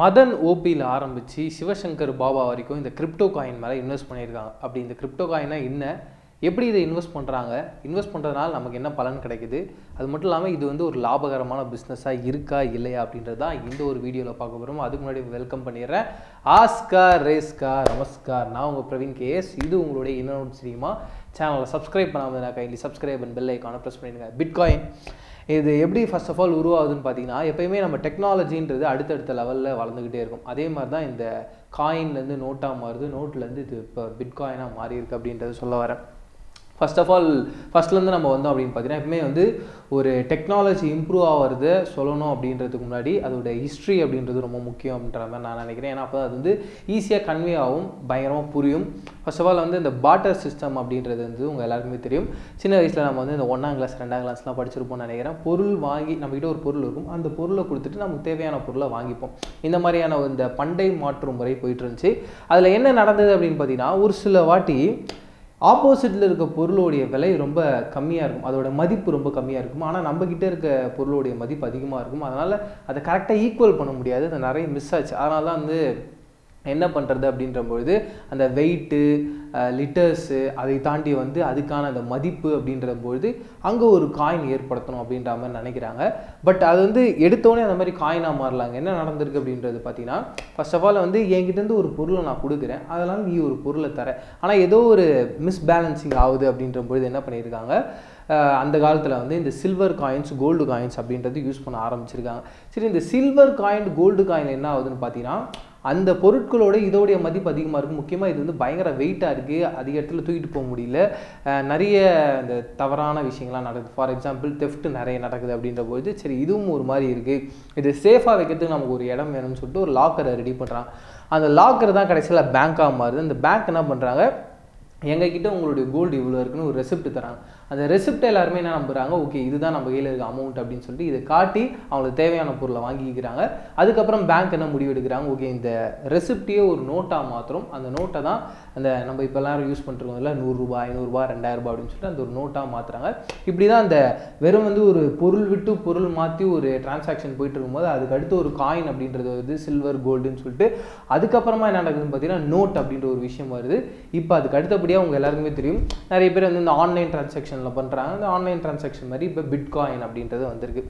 மதன் ஓபியில் ஆரம்பித்து சிவசங்கர் பாபா வரைக்கும் இந்த கிரிப்டோ காயின் மேலே இன்வெஸ்ட் பண்ணியிருக்காங்க. அப்படி இந்த கிரிப்டோ காயினா என்ன? எப்படி இதை இன்வெஸ்ட் பண்ணுறாங்க இன்வெஸ்ட் பண்ணுறதுனால நமக்கு என்ன பலன் கிடைக்குது? அது மட்டும் இல்லாமல் இது வந்து ஒரு லாபகரமான பிஸ்னஸாக இருக்கா இல்லையா அப்படின்றது தான் இந்த ஒரு வீடியோவில் பார்க்க போகிறோம் அதுக்கு முன்னாடி வெல்கம் பண்ணிடுறேன். Oscar racecar namaskar. நான் உங்கள் பிரவீன் கேஎஸ் இது உங்களுடைய இன்னொரு சினிமா. சேனலை சப்ஸ்கிரைப் பண்ணாமல் நான் கைண்ட்லி சப்ஸ்கிரைப் அண்ட் பெல் ஐக்கானை ப்ரெஸ் பண்ணிடுங்க. பிட்காயின் இது எப்படி ஃபர்ஸ்ட் ஆஃப் ஆல் உருவாகுதுன்னு பார்த்தீங்கன்னா எப்பயுமே நம்ம டெக்னாலஜின்றது அடுத்தடுத்த லெவலில் வளர்ந்துக்கிட்டே இருக்கும். அதே மாதிரி தான் இந்த காயின்லேருந்து நோட்டாக மாறுது நோட்லேருந்து இது இப்போ பிட்காயினாக மாறி இருக்குது அப்படின்றத சொல்ல வரேன். ஃபர்ஸ்ட் ஆஃப் ஆல் ஃபஸ்ட்லேருந்து நம்ம வந்தோம் அப்படின்னு பார்த்தீங்கன்னா எப்பவுமே வந்து ஒரு டெக்னாலஜி இம்ப்ரூவ் ஆகிறத சொல்லணும் அப்படின்றதுக்கு முன்னாடி அதோட ஹிஸ்ட்ரி அப்படின்றது ரொம்ப முக்கியம் அப்படின்ற மாதிரி நான் நினைக்கிறேன். ஏன்னா அப்போ அது வந்து ஈஸியாக கன்வே ஆகும் பயங்கரமாக புரியும். ஃபர்ஸ்ட் ஆஃப் ஆல் வந்து இந்த பாட்டர் சிஸ்டம் அப்படின்றது வந்து உங்கள் எல்லாருக்குமே தெரியும். சின்ன வயசில் நம்ம வந்து இந்த ஒன்றாம் கிளாஸ் ரெண்டாம் கிளாஸ்லாம் படிச்சிருப்போம்னு நினைக்கிறேன். பொருள் வாங்கி நம்மக்கிட்ட ஒரு பொருள் இருக்கும். அந்த பொருளை கொடுத்துட்டு நமக்கு தேவையான பொருளை வாங்கிப்போம். இந்த மாதிரியான இந்த பண்டை மாற்று முறை போயிட்டு இருந்துச்சு. அதில் என்ன நடந்தது அப்படின்னு பார்த்தீங்கன்னா ஒரு சில வாட்டி ஆப்போசிட்டில் இருக்க பொருளுடைய விலை ரொம்ப கம்மியாக இருக்கும். அதோட மதிப்பு ரொம்ப கம்மியாக இருக்கும். ஆனால் நம்மக்கிட்ட இருக்க பொருளுடைய மதிப்பு அதிகமாக இருக்கும். அதனால் அதை கரெக்டாக ஈக்குவல் பண்ண முடியாது. அது நிறைய மிஸ் ஆச்சு. அதனால தான் வந்து என்ன பண்ணுறது அப்படின்ற பொழுது அந்த வெயிட்டு லிட்டர்ஸு அதை தாண்டி வந்து அதுக்கான அந்த மதிப்பு அப்படின்ற பொழுது அங்கே ஒரு காயின் ஏற்படுத்தணும் அப்படின்ற மாதிரி நினைக்கிறாங்க. பட் அது வந்து எடுத்தோடனே அந்த மாதிரி காயினாக மாறலாங்க. என்ன நடந்திருக்கு அப்படின்றது பார்த்தீங்கன்னா ஃபர்ஸ்ட் ஆஃப் ஆல் வந்து என்கிட்டேருந்து ஒரு பொருளை நான் கொடுக்குறேன். அதனால் நீ ஒரு பொருளை தர. ஆனால் ஏதோ ஒரு மிஸ்பேலன்சிங் ஆகுது அப்படின்ற பொழுது என்ன பண்ணியிருக்காங்க? அந்த காலத்தில் வந்து இந்த சில்வர் காயின்ஸ் கோல்டு காயின்ஸ் அப்படின்றது யூஸ் பண்ண ஆரம்பிச்சிருக்காங்க. சரி இந்த சில்வர் காயின் கோல்டு காயின் என்ன ஆகுதுன்னு பார்த்தீங்கன்னா அந்த பொருட்களோட இதோடைய மதிப்பு அதிகமாக இருக்கும் முக்கியமாக இது வந்து பயங்கர வெயிட்டாக இருக்குது அதிக இடத்துல தூக்கிட்டு போக முடியல. நிறைய இந்த தவறான விஷயங்கள்லாம் நடக்குது. ஃபார் எக்ஸாம்பிள் தெஃப்ட் நிறைய நடக்குது அப்படின்ற போது சரி இதுவும் ஒரு மாதிரி இருக்குது இது சேஃபாக வைக்கிறதுக்கு நமக்கு ஒரு இடம் வேணும்னு சொல்லிட்டு ஒரு லாக்கரை ரெடி பண்ணுறாங்க அந்த லாக்கர் தான் கடைசியில் பேங்காக மாறுது. அந்த பேங்க் என்ன பண்ணுறாங்க எங்ககிட்ட உங்களுடைய கோல்டு இவ்வளோ இருக்குன்னு ஒரு ரெசிப்ட் தராங்க. அந்த ரெசிப்ட் எல்லாருமே என்ன நம்புறாங்க? ஓகே இதுதான் நம்ம கையில் இருக்க அமௌண்ட் அப்படின்னு சொல்லிட்டு இதை காட்டி அவங்களுக்கு தேவையான பொருளை வாங்கிக்கிறாங்க. அதுக்கப்புறம் பேங்க் என்ன முடிவு எடுக்கிறாங்க ஓகே இந்த ரெசிப்டியே ஒரு நோட்டாக மாத்திரம் அந்த நோட்டை தான் அந்த நம்ம இப்போ எல்லாரும் யூஸ் பண்ணிருக்கோம்ல நூறுரூபா ஐநூறுரூபா ரெண்டாயிரரூபா அப்படின்னு சொல்லிட்டு அந்த ஒரு நோட்டாக மாற்றுறாங்க இப்படி தான் அந்த வெறும் வந்து ஒரு பொருள் விட்டு பொருள் மாற்றி ஒரு டிரான்சாக்ஷன் போயிட்டு இருக்கும்போது அதுக்கு அடுத்து ஒரு காயின் அப்படின்றது வருது சில்வர் கோல்டுன்னு சொல்லிட்டு. அதுக்கப்புறமா என்ன நடக்குதுன்னு பார்த்தீங்கன்னா நோட் அப்படின்ற ஒரு விஷயம் வருது. இப்போ அதுக்கு அடுத்தபடியாக உங்கள் எல்லாருக்குமே தெரியும். நிறைய பேர் வந்து இந்த ஆன்லைன் டிரான்சாக்ஷன் டிரான்சாக்ஷனில் பண்ணுறாங்க அந்த ஆன்லைன் டிரான்சாக்ஷன் மாதிரி இப்போ பிட்காயின் அப்படின்றது வந்திருக்கு.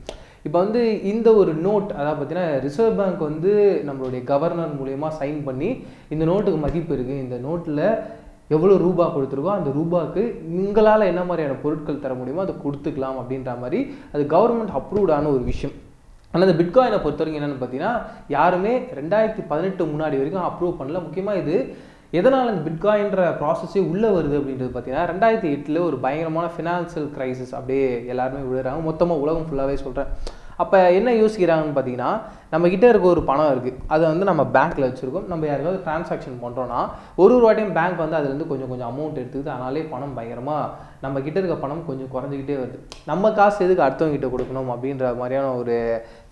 இப்போ வந்து இந்த ஒரு நோட் அதாவது பார்த்தீங்கன்னா ரிசர்வ் பேங்க் வந்து நம்மளுடைய கவர்னர் மூலயமா சைன் பண்ணி இந்த நோட்டுக்கு மதிப்பு இருக்குது இந்த நோட்டில் எவ்வளோ ரூபா கொடுத்துருக்கோ அந்த ரூபாவுக்கு உங்களால் என்ன மாதிரியான பொருட்கள் தர முடியுமோ அதை கொடுத்துக்கலாம் அப்படின்ற மாதிரி அது கவர்மெண்ட் அப்ரூவ்டான ஒரு விஷயம். ஆனால் இந்த பிட்காயினை பொறுத்த வரைக்கும் என்னென்னு பார்த்தீங்கன்னா யாருமே ரெண்டாயிரத்தி பதினெட்டு முன்னாடி வரைக்கும் அப்ரூவ் பண்ணல. முக்கியமாக இது எதனால் இந்த பிட்காயின்ற ப்ராசஸே உள்ளே வருது அப்படின்றது பார்த்தீங்கன்னா ரெண்டாயிரத்தி எட்டில் ஒரு பயங்கரமான ஃபினான்சியல் க்ரைசிஸ் அப்படியே எல்லாருமே விழுறாங்க. மொத்தமாக உலகம் ஃபுல்லாகவே சொல்கிறேன் அப்போ என்ன யோசிக்கிறாங்கன்னு பார்த்தீங்கன்னா நம்மக்கிட்ட இருக்க ஒரு பணம் இருக்குது அதை வந்து நம்ம பேங்க்கில் வச்சுருக்கோம். நம்ம யாருக்காவது டிரான்சாக்ஷன் பண்ணுறோன்னா ஒரு ஒரு வாட்டியும் பேங்க் வந்து அதுலேருந்து கொஞ்சம் கொஞ்சம் அமௌண்ட் எடுத்துக்குது அதனாலே பணம் பயங்கரமாக நம்ம கிட்ட இருக்க பணம் கொஞ்சம் குறைஞ்சிக்கிட்டே வருது. நம்ம காசு எதுக்கு அடுத்தவங்கிட்ட கொடுக்கணும் அப்படின்ற மாதிரியான ஒரு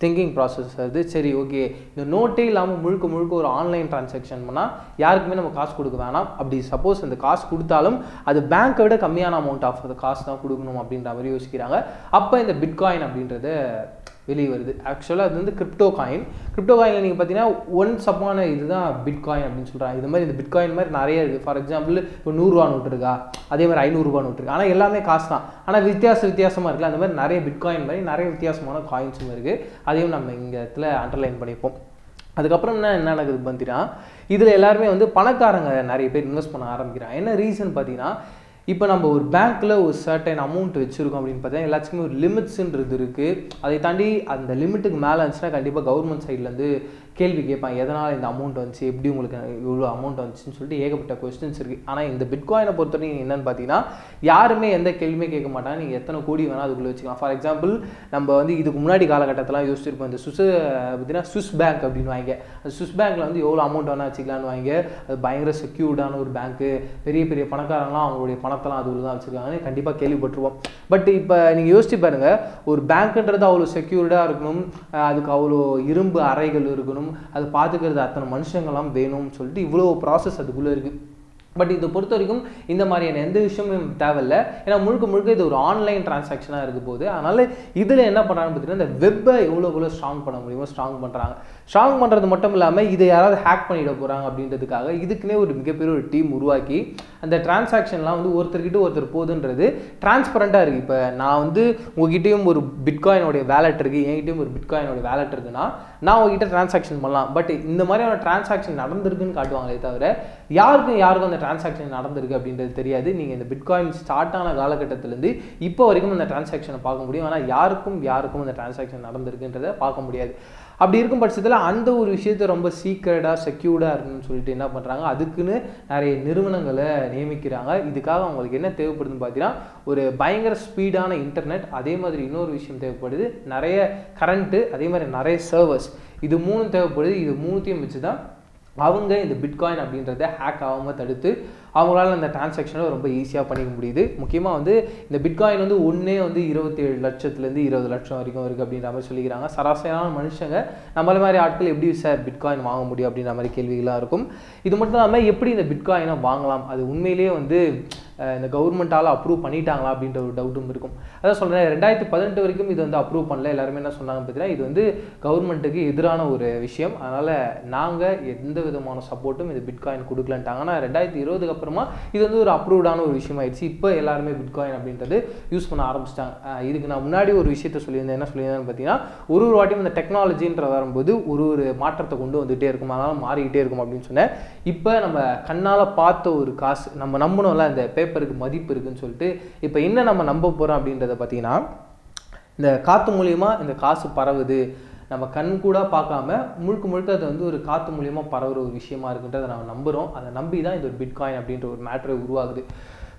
திங்கிங் ப்ராசஸ் வருது. சரி ஓகே இந்த நோட்டே இல்லாமல் முழுக்க முழுக்க ஒரு ஆன்லைன் டிரான்சாக்ஷன் பண்ணால் யாருக்குமே நம்ம காசு கொடுக்க வேணாம். அப்படி சப்போஸ் அந்த காசு கொடுத்தாலும் அது பேங்க்கை விட கம்மியான அமௌண்ட் ஆஃப் அந்த காசு தான் கொடுக்கணும் அப்படின்ற மாதிரி யோசிக்கிறாங்க. அப்போ இந்த பிட்காயின் அப்படின்றத வெளியே வருது ஆக்சுவலாக அது வந்து கிரிப்டோ காயின் கிரிப்டோ காயினில் நீங்கள் பார்த்தீங்கன்னா ஒன் சப்பான இதுதான் பிட்காயின் அப்படின்னு சொல்கிறாங்க இது மாதிரி இந்த பிட்காயின் மாதிரி நிறைய இருக்குது ஃபார் எக்ஸாம்பிள் இப்போ நூறுரூவா நோட்டு இருக்கா? அதே மாதிரி ஐநூறுரூவா நோட்டு இருக்குது ஆனால் எல்லாமே காசு தான். ஆனால் வித்தியாச வித்தியாசமாக இருக்குல்ல அந்த மாதிரி நிறைய பிட்காயின் மாதிரி நிறைய வித்தியாசமான காயின்ஸும் இருக்குது அதையும் நம்ம இங்கே இடத்துல அண்டர்லைன் பண்ணிப்போம். அதுக்கப்புறம் என்ன என்ன நடக்குது பார்த்தீங்கன்னா இதில் எல்லாருமே வந்து பணக்காரங்க நிறைய பேர் இன்வெஸ்ட் பண்ண ஆரம்பிக்கிறாங்க. என்ன ரீசன் பார்த்தீங்கன்னா இப்போ நம்ம ஒரு பேங்க்கில் ஒரு சர்டைன் அமௌண்ட் வச்சுருக்கோம் அப்படின்னு பார்த்தீங்கன்னா எல்லாத்துக்குமே ஒரு லிமிட்ஸுன்றது இருக்குது அதை தாண்டி அந்த லிமிட்டுக்கு மேலே இருந்துச்சுன்னா கண்டிப்பாக கவர்மெண்ட் சைட்லேருந்து கேள்வி கேட்பான் எதனால் இந்த அமௌண்ட் வந்துச்சு? எப்படி உங்களுக்கு இவ்வளோ அமௌண்ட் வந்துச்சுன்னு சொல்லிட்டு ஏகப்பட்ட கொஸ்டின்ஸ் இருக்குது ஆனால் இந்த பிட்காயினை பொறுத்த வரைக்கும் என்னென்னு பார்த்தீங்கன்னா யாருமே எந்த கேள்வியுமே கேட்க மாட்டாங்க. நீங்கள் எத்தனை கோடி வேணால் அதுக்குள்ளே வச்சுக்கலாம். ஃபார் எக்ஸாம்பிள் நம்ம வந்து இதுக்கு முன்னாடி காலகட்டத்தெலாம் யோசிச்சிருப்போம். இந்த சுஸ் பார்த்தீங்கன்னா சுஸ் பேங்க் அப்படின்னு வாங்க. அந்த சுஸ் பேங்க்கில் வந்து எவ்வளோ அமௌண்ட் வேணால் வச்சுக்கலான்னு வாங்க. அது பயங்கர செக்யூர்டான ஒரு பேங்க்கு பெரிய பெரிய பணக்காரங்களாம் அவங்களுடைய பணத்தெல்லாம் அது தான் வச்சுருக்காங்கன்னு கண்டிப்பாக கேள்விப்பட்டிருவோம் பட் இப்போ நீங்கள் யோசிச்சு பாருங்கள் ஒரு பேங்க்குன்றது அவ்வளோ செக்யூர்டாக இருக்கணும். அதுக்கு அவ்வளோ இரும்பு அறைகள் இருக்கணும். அது பார்த்துக்கிறது அத்தனை மனுஷங்கள்லாம் வேணும்னு சொல்லிட்டு இவ்வளோ ப்ராசஸ் அதுக்குள்ளே இருக்குது பட் இதை பொறுத்த வரைக்கும் இந்த மாதிரியான எந்த விஷயமும் தேவையில்ல. ஏன்னா முழுக்க முழுக்க இது ஒரு ஆன்லைன் டிரான்சாக்ஷனாக இருக்க போகுது. அதனால் இதில் என்ன பண்ணுறாங்கன்னு பார்த்தீங்கன்னா இந்த வெப்பை எவ்வளோ எவ்வளோ ஸ்ட்ராங் பண்ண முடியுமோ ஸ்ட்ராங் பண்ணுறாங்க ஸ்ட்ராங் பண்ணுறது மட்டும் இல்லாமல் இதை யாராவது ஹேக் பண்ணிட போகிறாங்க அப்படின்றதுக்காக இதுக்குன்னே ஒரு மிகப்பெரிய ஒரு டீம் உருவாக்கி அந்த டிரான்சாக்ஷன்லாம் வந்து ஒருத்தர்கிட்ட ஒருத்தர் போகுதுன்றது டிரான்ஸ்பரண்ட்டாக இருக்குது இப்போ நான் வந்து உங்ககிட்டயும் ஒரு பிட்காயினோடைய வேலட் இருக்குது என்கிட்டயும் ஒரு பிட்காயினோட வேலட் இருக்குன்னா நான் உங்ககிட்ட டிரான்சாக்ஷன் பண்ணலாம். பட் இந்த மாதிரியான டிரான்சாக்ஷன் நடந்திருக்குன்னு காட்டுவாங்களே தவிர யாருக்கும் யாருக்கும் அந்த டிரான்சாக்ஷன் நடந்திருக்கு அப்படின்றது தெரியாது. நீங்கள் இந்த பிட்காயின் ஸ்டார்ட் ஆன காலகட்டத்திலேருந்து இப்போ வரைக்கும் அந்த டிரான்சாக்ஷனை பார்க்க முடியும். ஆனால் யாருக்கும் யாருக்கும் அந்த டிரான்சாக்ஷன் நடந்திருக்குன்றதை பார்க்க முடியாது. அப்படி இருக்கும் பட்சத்தில் அந்த ஒரு விஷயத்தை ரொம்ப சீக்ரெட்டாக செக்யூர்டாக இருக்குன்னு சொல்லிட்டு என்ன பண்ணுறாங்க அதுக்குன்னு நிறைய நிறுவனங்களை நியமிக்கிறாங்க. இதுக்காக அவங்களுக்கு என்ன தேவைப்படுதுன்னு பார்த்தீங்கன்னா ஒரு பயங்கர ஸ்பீடான இன்டர்நெட் அதே மாதிரி இன்னொரு விஷயம் தேவைப்படுது. நிறைய கரண்ட்டு அதே மாதிரி நிறைய சர்வர்ஸ் இது மூணும் தேவைப்படுது. இது மூணுத்தையும் வச்சு தான் அவங்க இந்த பிட்காயின் அப்படின்றத ஹேக் ஆகாமல் தடுத்து அவங்களால அந்த டிரான்சாக்ஷனை ரொம்ப ஈஸியாக பண்ணிக்க முடியுது. முக்கியமாக வந்து இந்த பிட்காயின் வந்து ஒன்றே வந்து இருபத்தேழு லட்சத்துலேருந்து இருபது லட்சம் வரைக்கும் இருக்குது அப்படின்ற மாதிரி சொல்லிக்கிறாங்க. சராசரியான மனுஷங்க நம்மள மாதிரி ஆட்கள் எப்படி சார் பிட்காயின் வாங்க முடியும் அப்படின்ற மாதிரி கேள்விகளாக இருக்கும். இது மட்டும் இல்லாமல் எப்படி இந்த பிட்காயினை வாங்கலாம்? அது உண்மையிலேயே வந்து இந்த கவர்மெண்ட்டால் அப்ரூவ் பண்ணிட்டாங்களா அப்படின்ற ஒரு டவுட்டும் இருக்கும். அதான் சொல்கிறேன் ரெண்டாயிரத்தி பதினெட்டு வரைக்கும் இது வந்து அப்ரூவ் பண்ணல. எல்லாருமே என்ன சொன்னாங்க பார்த்தீங்கன்னா இது வந்து கவர்மெண்ட்டுக்கு எதிரான ஒரு விஷயம். அதனால் நாங்கள் எந்த விதமான சப்போர்ட்டும் இது பிட்காயின் கொடுக்கலன்ட்டாங்க. ஆனால் ரெண்டாயிரத்தி இருபதுக்கு அப்புறமா இது வந்து ஒரு அப்ரூவ்டான ஒரு விஷயம் ஆயிடுச்சு. இப்போ எல்லாருமே பிட்காயின் அப்படின்றது யூஸ் பண்ண ஆரம்பிச்சிட்டாங்க. இதுக்கு நான் முன்னாடி ஒரு விஷயத்த சொல்லியிருந்தேன். என்ன சொல்லியிருந்தேன்னு பார்த்தீங்கன்னா ஒரு ஒரு வாட்டியும் இந்த டெக்னாலஜின்ற வரும்போது ஒரு ஒரு மாற்றத்தை கொண்டு வந்துகிட்டே இருக்கும். அதனால் மாறிக்கிட்டே இருக்கும் அப்படின்னு சொன்னேன். இப்போ நம்ம கண்ணால் பார்த்த ஒரு காசு நம்ம நம்பணும்ல அந்த பேப்பருக்கு மதிப்பு இருக்குன்னு சொல்லிட்டு இப்போ என்ன நம்ம நம்ப போகிறோம் அப்படின்றத பார்த்தீங்கன்னா இந்த காற்று மூலியமாக இந்த காசு பரவுது. நம்ம கண் கூட பார்க்காம முழுக்க முழுக்க அது வந்து ஒரு காற்று மூலியமாக பரவுற ஒரு விஷயமா இருக்குன்றதை நம்ம நம்புகிறோம் அதை நம்பி தான் இது ஒரு பிட்காயின் அப்படின்ற ஒரு மேட்ரு உருவாகுது.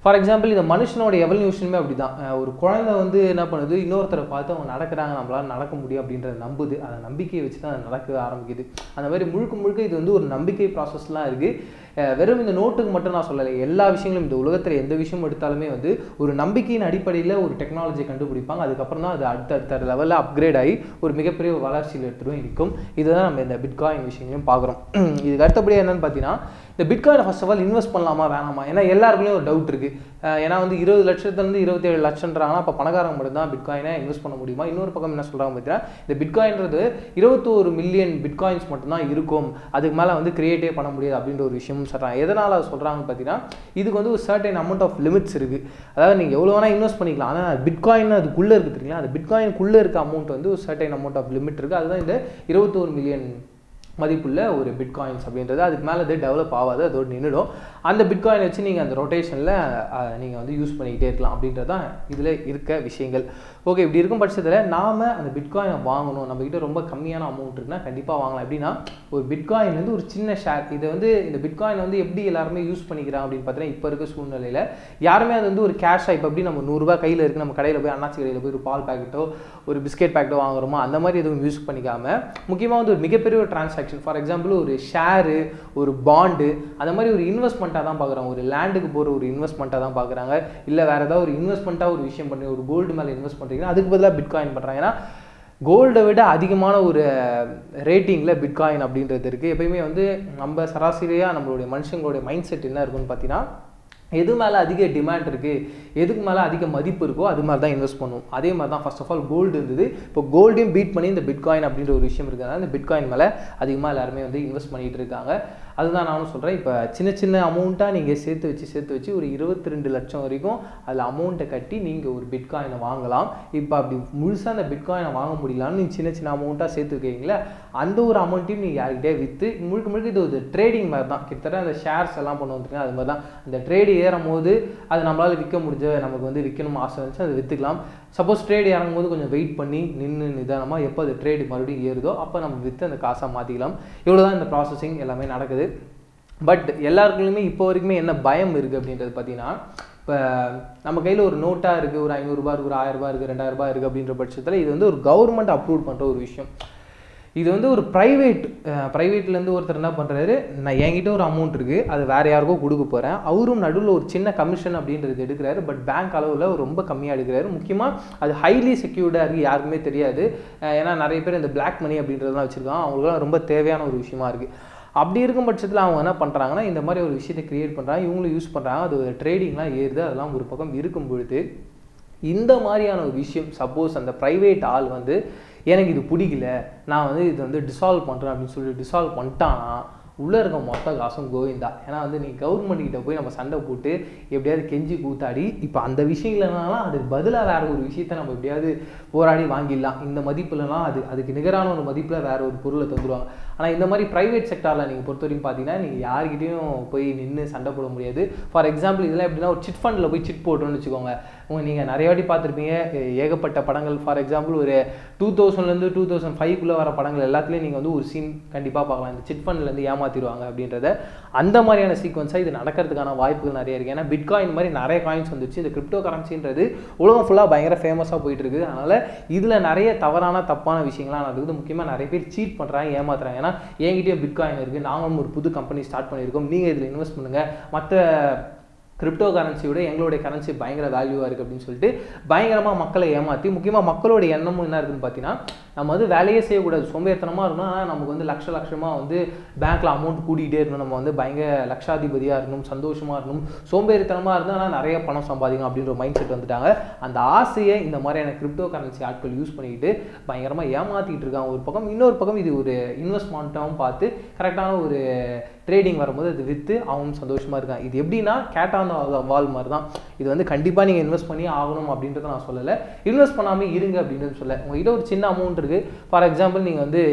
ஃபார் எக்ஸாம்பிள் இந்த மனுஷனோட எவல்யூஷனுமே அப்படி தான் ஒரு குழந்தை வந்து என்ன பண்ணுது? இன்னொருத்தரை பார்த்து அவங்க நடக்கிறாங்க நம்மளால நடக்க முடியும் அப்படின்றத நம்புது. அந்த நம்பிக்கையை வச்சு தான் அது நடக்க ஆரம்பிக்குது. அந்த மாதிரி முழுக்க முழுக்க இது வந்து ஒரு நம்பிக்கை ப்ராசஸ்லாம் இருக்குது வெறும் இந்த நோட்டுக்கு மட்டும் நான் சொல்லலை. எல்லா விஷயங்களும் இந்த உலகத்தில் எந்த விஷயம் எடுத்தாலுமே வந்து ஒரு நம்பிக்கையின் அடிப்படையில் ஒரு டெக்னாலஜியை கண்டுபிடிப்பாங்க. அதுக்கப்புறம் தான் அது அடுத்த அடுத்த லெவலில் அப்கிரேட் ஆகி ஒரு மிகப்பெரிய வளர்ச்சியில் எடுத்துகிட்டும் இருக்கும். இதுதான் நம்ம இந்த பிட்காயின் விஷயங்களையும் பார்க்குறோம். இதுக்கு அடுத்தபடியாக என்னென்னு பார்த்தீங்கன்னா இந்த பிட்காயினை ஃபர்ஸ்ட் ஆஃப் ஆல் இன்வெஸ்ட் பண்ணலாமா வேணாமா? ஏன்னா எல்லாருக்குமே ஒரு டவுட் இருக்குது ஏன்னா வந்து இருபது லட்சத்துலேருந்து இருபத்தேழு லட்சன்றாங்கன்னா அப்போ பணக்காரங்க மட்டும் தான் பிட்காயினை இன்வெஸ்ட் பண்ண முடியுமா? இன்னொரு பக்கம் என்ன சொல்கிறாங்க பார்த்தீங்கன்னா இந்த பிட்காயின்றது இருபத்தோரு மில்லியன் பிட்காயின்ஸ் மட்டும்தான் இருக்கும். அதுக்கு மேலே வந்து கிரியேட்டே பண்ண முடியாது அப்படின்ற ஒரு விஷயமும் சொல்கிறாங்க எதனால் அதை சொல்கிறாங்க பார்த்தீங்கன்னா இதுக்கு வந்து ஒரு சர்டைன் அமௌண்ட் ஆஃப் லிமிட்ஸ் இருக்குது அதாவது நீங்கள் எவ்வளோ வேணால் இன்வெஸ்ட் பண்ணிக்கலாம். ஆனால் பிட்காயின் அதுக்குள்ளே இருக்குது தெரியுங்களா? அந்த பிட்காயினுக்குள்ளே இருக்க அமௌண்ட் வந்து ஒரு சர்டைன் அமௌண்ட் ஆஃப் லிமிட் இருக்குது அதுதான் இந்த இருபத்தோரு மில்லியன் மதிப்புள்ள ஒரு பிட்காயின்ஸ் அப்படின்றது அதுக்கு மேலே அது டெவலப் ஆகாது அதோடு நின்றுடும் அந்த பிட்காயின் வச்சு நீங்கள் அந்த ரொட்டேஷனில் நீங்கள் வந்து யூஸ் பண்ணிக்கிட்டே இருக்கலாம் அப்படின்றது தான் இதில் இருக்க விஷயங்கள். ஓகே இப்படி இருக்கும் பட்சத்தில் நாம் அந்த பிட்காயினை வாங்கணும். நம்மக்கிட்ட ரொம்ப கம்மியான அமௌண்ட் இருக்குன்னா கண்டிப்பாக வாங்கலாம். எப்படின்னா ஒரு பிட்காயின் வந்து ஒரு சின்ன ஷேர் இதை வந்து இந்த பிட்காயின் வந்து எப்படி எல்லாருமே யூஸ் பண்ணிக்கிறாங்க அப்படின்னு பார்த்தீங்கன்னா இப்போ இருக்க சூழ்நிலையில் யாருமே அது வந்து ஒரு கேஷ் இப்போ எப்படி நம்ம நூறுரூவா கையில் இருக்குது நம்ம கடையில் போய் அண்ணாச்சி கடையில் போய் ஒரு பால் பாக்கெட்டோ ஒரு பிஸ்கெட் பேக்கெட்டோ வாங்குறோமோ அந்த மாதிரி எதுவும் யூஸ் பண்ணிக்காமல் முக்கியமாக வந்து ஒரு மிகப்பெரிய ஒரு டிரான்சாக்ஷன் ஃபார் எக்ஸாம்பிள் ஒரு ஷேரு ஒரு பாண்டு அந்த மாதிரி ஒரு இன்வெஸ்ட்மெண்ட்டாக தான் பார்க்குறாங்க. ஒரு லேண்டுக்கு போகிற ஒரு இன்வெஸ்ட்மெண்ட்டாக தான் பார்க்குறாங்க. இல்லை வேறு ஏதாவது ஒரு இன்வெஸ்ட்மெண்ட்டாக ஒரு விஷயம் பண்ணி ஒரு கோல்டு மேலே இன்வெஸ்ட் பண்ணுறீங்கன்னா அதுக்கு பதிலாக பிட்காயின் பண்ணுறாங்க ஏன்னா கோல்டை விட அதிகமான ஒரு ரேட்டிங்கில் பிட்காயின் அப்படின்றது இருக்குது எப்பயுமே வந்து நம்ம சராசரியாக நம்மளுடைய மனுஷங்களுடைய மைண்ட் செட் என்ன இருக்குன்னு பார்த்தீங்கன்னா எது மேலே அதிக டிமாண்ட் இருக்குது எதுக்கு மேலே அதிக மதிப்பு இருக்கோ அது மாதிரி தான் இன்வெஸ்ட் பண்ணுவோம். அதே மாதிரி தான் ஃபஸ்ட் ஆஃப் ஆல் கோல்டு இருந்தது. இப்போ கோல்டையும் பீட் பண்ணி இந்த பிட்காயின் அப்படின்ற ஒரு விஷயம் இருக்கிறதுனால இந்த பிட்காயின் மேலே அதிகமாக எல்லாருமே வந்து இன்வெஸ்ட் பண்ணிகிட்டு இருக்காங்க. அதுதான் நானும் சொல்கிறேன் இப்போ சின்ன சின்ன அமௌண்ட்டாக நீங்கள் சேர்த்து வச்சு சேர்த்து வச்சு ஒரு இருபத்தி ரெண்டு லட்சம் வரைக்கும் அதில் அமௌண்ட்டை கட்டி நீங்கள் ஒரு பிட்காயினை வாங்கலாம். இப்போ அப்படி முழுசாக அந்த பிட்காயினை வாங்க முடியலான்னு நீங்கள் சின்ன சின்ன அமௌண்ட்டாக சேர்த்து வைக்கிறீங்களே அந்த ஒரு அமௌண்ட்டையும் நீங்கள் யார்கிட்டே விற்று முழுக்க முழுக்க இது ஒரு ட்ரேடிங் மாதிரி தான். கிட்டத்தட்ட அந்த ஷேர்ஸ் எல்லாம் பண்ண வந்துருங்க அது மாதிரி தான். அந்த ட்ரேடு ஏறும் போது அது நம்மளால் விற்க முடிஞ்ச நமக்கு வந்து விற்கணும் ஆசை இருந்துச்சு அதை விற்றுக்கலாம் சப்போஸ் ட்ரேடு இறங்கும்போது கொஞ்சம் வெயிட் பண்ணி நின்று நிதானமாக எப்போ அது ட்ரேடு மறுபடியும் ஏறுதோ அப்போ நம்ம விற்று அந்த காசாக மாற்றிக்கலாம் இவ்வளோ தான் இந்த ப்ராசஸிங் எல்லாமே நடக்குது. பட் எல்லாருக்குமே இப்போ வரைக்குமே என்ன பயம் இருக்குது அப்படின்றது பார்த்தீங்கன்னா இப்போ நம்ம கையில் ஒரு நோட்டாக இருக்குது ஒரு ஐநூறுரூபா இருக்குது ஒரு ஆயிரரூபா இருக்குது ரெண்டாயிரரூபா இருக்குது அப்படின்ற பட்சத்தில் இது வந்து ஒரு கவர்மெண்ட் அப்ரூவ் பண்ணுற ஒரு விஷயம். இது வந்து ஒரு ப்ரைவேட் ப்ரைவேட்லேருந்து ஒருத்தர் என்ன பண்ணுறாரு நான் என்கிட்ட ஒரு அமௌண்ட் இருக்குது அது வேறு யாருக்கோ கொடுக்க போகிறேன் அவரும் நடுவில் ஒரு சின்ன கமிஷன் அப்படின்றது எடுக்கிறாரு பட் பேங்க் அளவில் ரொம்ப கம்மியாக எடுக்கிறாரு. முக்கியமாக அது ஹைலி செக்யூர்டாக இருக்குது யாருக்குமே தெரியாது. ஏன்னா நிறைய பேர் இந்த பிளாக் மணி அப்படின்றதெல்லாம் வச்சுருக்காங்க. அவங்களுக்குலாம் ரொம்ப தேவையான ஒரு விஷயமா இருக்குது அப்படி இருக்கும் பட்சத்தில் அவங்க என்ன பண்ணுறாங்கன்னா இந்த மாதிரி ஒரு விஷயத்தை கிரியேட் பண்ணுறாங்க இவங்களும் யூஸ் பண்ணுறாங்க அது ட்ரேடிங்லாம் ஏறுது அதெல்லாம் ஒரு பக்கம் இருக்கும் பொழுது இந்த மாதிரியான ஒரு விஷயம் சப்போஸ் அந்த ப்ரைவேட் ஆள் வந்து எனக்கு இது பிடிக்கல நான் வந்து இது வந்து டிசால்வ் பண்ணுறேன் அப்படின்னு சொல்லி டிசால்வ் பண்ணிட்டான்னா உள்ளே இருக்க மொத்த காசும் கோவிந்தா. ஏன்னா வந்து நீ கவர்மெண்ட்கிட்ட போய் நம்ம சண்டை போட்டு எப்படியாவது கெஞ்சி கூத்தாடி இப்போ அந்த விஷயம் அதுக்கு பதிலாக வேறு ஒரு விஷயத்த நம்ம எப்படியாவது போராடி வாங்கிடலாம். இந்த மதிப்புலலாம் அது அதுக்கு நிகரான ஒரு மதிப்பில் வேறு ஒரு பொருளை தந்துடுவாங்க ஆனால் இந்த மாதிரி ப்ரைவேட் செக்டாரில் நீங்கள் பொறுத்த வரைக்கும் பார்த்தீங்கன்னா நீங்கள் யார்கிட்டையும் போய் நின்று சண்டை போட முடியாது. ஃபார் எக்ஸாம்பிள் இதெல்லாம் எப்படின்னா ஒரு சிட் ஃபண்டில் போய் சிட் போட்டோன்னு வச்சுக்கோங்க. உங்கள் நீங்கள் நிறைய வாட்டி பார்த்துருப்பீங்க ஏகப்பட்ட படங்கள். ஃபார் எக்ஸாம்பிள் ஒரு டூ தௌசண்ட்லேருந்து டூ தௌசண்ட் ஃபைவ்க்குள்ளே வர படங்கள் எல்லாத்துலேயும் நீங்கள் வந்து ஒரு சீன் கண்டிப்பாக பார்க்கலாம். இந்த சிட் ஃபண்ட்லேருந்து ஏமாத்திடுவாங்க அப்படின்றத. அந்த மாதிரியான சீக்வன்ஸாக இது நடக்கிறதுக்கான வாய்ப்புகள் நிறைய இருக்குது ஏன்னா பிட்காயின் மாதிரி நிறைய காயின்ஸ் வந்துச்சு இந்த கிரிப்டோ கரன்சின்றது உலகம் ஃபுல்லாக பயங்கர ஃபேமஸாக போயிட்டு இருக்குது அதனால் இதில் நிறைய தவறான தப்பான விஷயங்கள்லாம் நடக்குது. முக்கியமாக நிறைய பேர் சீட் பண்ணுறாங்க ஏமாத்துறாங்க. ஏன்னா என்கிட்டயும் பிட்காயின் இருக்குது நாங்களும் ஒரு புது கம்பெனி ஸ்டார்ட் பண்ணியிருக்கோம். நீங்கள் இதில் இன்வெஸ்ட் பண்ணுங்கள் மற்ற கிரிப்டோ கரன்சியோட எங்களுடைய கரன்சி பயங்கர வேல்யூவாக இருக்குது அப்படின்னு சொல்லிட்டு பயங்கரமாக மக்களை ஏமாற்றி முக்கியமாக மக்களோட எண்ணமும் என்ன இருக்குதுன்னு பார்த்தீங்கன்னா நம்ம வந்து வேலையே செய்யக்கூடாது. சோம்பேறித்தனமாக இருக்கணும் ஆனால் நமக்கு வந்து லட்ச லட்சமாக வந்து பேங்க்கில் அமௌண்ட் கூட்டிகிட்டே இருக்கணும். நம்ம வந்து பயங்கர லட்சாதிபதியாக இருக்கணும் சந்தோஷமாக இருக்கணும். சோம்பேறித்தனமாக இருந்தால் ஆனால் நிறைய பணம் சம்பாதிக்கணும் அப்படின்ற மைண்ட் செட் வந்துட்டாங்க. அந்த ஆசையை இந்த மாதிரியான கிரிப்டோ கரன்சி ஆட்கள் யூஸ் பண்ணிக்கிட்டு பயங்கரமாக ஏமாற்றிட்டு இருக்காங்க. ஒரு பக்கம் இன்னொரு பக்கம் இது ஒரு இன்வெஸ்ட்மெண்ட்டாகவும் பார்த்து கரெக்டான ஒரு ட்ரேடிங் வரும்போது அது விற்று அவனும் சந்தோஷமாக இருக்கான் இது எப்படின்னா கேட்டான் வால் மாதிரி தான் இது வந்து கண்டிப்பாக நீங்கள் இன்வெஸ்ட் பண்ணி ஆகணும் அப்படின்றத நான் சொல்லலை. இன்வெஸ்ட் பண்ணாமல் இருங்க அப்படின்றது சொல்ல உங்ககிட்ட ஒரு சின்ன அமௌண்ட் இருக்குது ஃபார் எக்ஸாம்பிள் நீங்கள் வந்து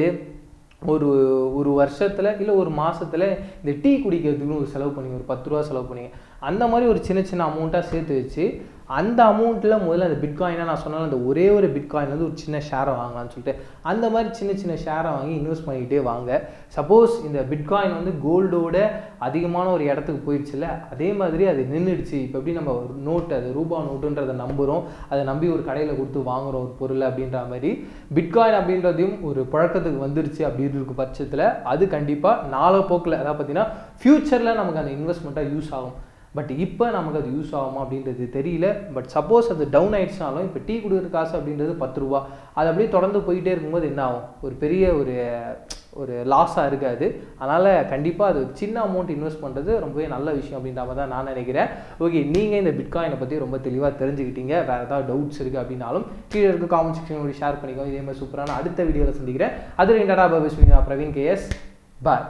ஒரு ஒரு வருஷத்தில் இல்லை ஒரு மாசத்துல இந்த டீ குடிக்கிறதுக்குன்னு ஒரு செலவு பண்ணி ஒரு பத்து ரூபா செலவு பண்ணி அந்த மாதிரி ஒரு சின்ன சின்ன அமௌண்ட்டாக சேர்த்து வச்சு அந்த அமௌண்ட்டில் முதல்ல அந்த பிட்காயினாக நான் சொன்னாலும் அந்த ஒரே ஒரு பிட்காயின் வந்து ஒரு சின்ன ஷேரை வாங்கலாம்னு சொல்லிட்டு அந்த மாதிரி சின்ன சின்ன ஷேரை வாங்கி இன்வெஸ்ட் பண்ணிக்கிட்டே வாங்க. சப்போஸ் இந்த பிட்காயின் வந்து கோல்டோட அதிகமான ஒரு இடத்துக்கு போயிடுச்சுல அதே மாதிரி அது நின்றுடுச்சு இப்போ எப்படி நம்ம ஒரு நோட்டு அது ரூபா நோட்டுன்றதை நம்புகிறோம் அதை நம்பி ஒரு கடையில் கொடுத்து வாங்குறோம் ஒரு பொருள் அப்படின்ற மாதிரி. பிட்காயின் அப்படின்றதையும் ஒரு புழக்கத்துக்கு வந்துருச்சு அப்படின்னு இருக்க பட்சத்தில் அது கண்டிப்பாக நாலோ போக்கில் அதாவது பார்த்தீங்கன்னா ஃப்யூச்சரில் நமக்கு அந்த இன்வெஸ்ட்மெண்ட்டாக யூஸ் ஆகும். பட் இப்போ நமக்கு அது யூஸ் ஆகுமா அப்படின்றது தெரியல. பட் சப்போஸ் அது டவுன் ஆயிடுச்சுனாலும் இப்போ டீ கொடுக்குற காசு அப்படின்றது பத்து ரூபா. அது அப்படியே தொடர்ந்து போயிட்டே இருக்கும்போது என்ன ஆகும்? ஒரு பெரிய ஒரு ஒரு லாஸாக இருக்காது. அதனால் கண்டிப்பாக அது சின்ன அமௌண்ட் இன்வெஸ்ட் பண்ணுறது ரொம்பவே நல்ல விஷயம் அப்படின்ற மாதிரி தான் நான் நினைக்கிறேன். ஓகே நீங்கள் இந்த பிட்காயினை பற்றி ரொம்ப தெளிவாக தெரிஞ்சுக்கிட்டீங்க. வேறு ஏதாவது டவுட்ஸ் இருக்குது அப்படின்னாலும் கீழே இருக்க காமெண்ட் செக்ஷன் ஷேர் பண்ணிக்கோ. இதே மாதிரி சூப்பரான அடுத்த வீடியோவில் சந்திக்கிறேன். அது ரெண்டாடா பபிஸ்வினா பிரவீன் கேஎஸ் பாய்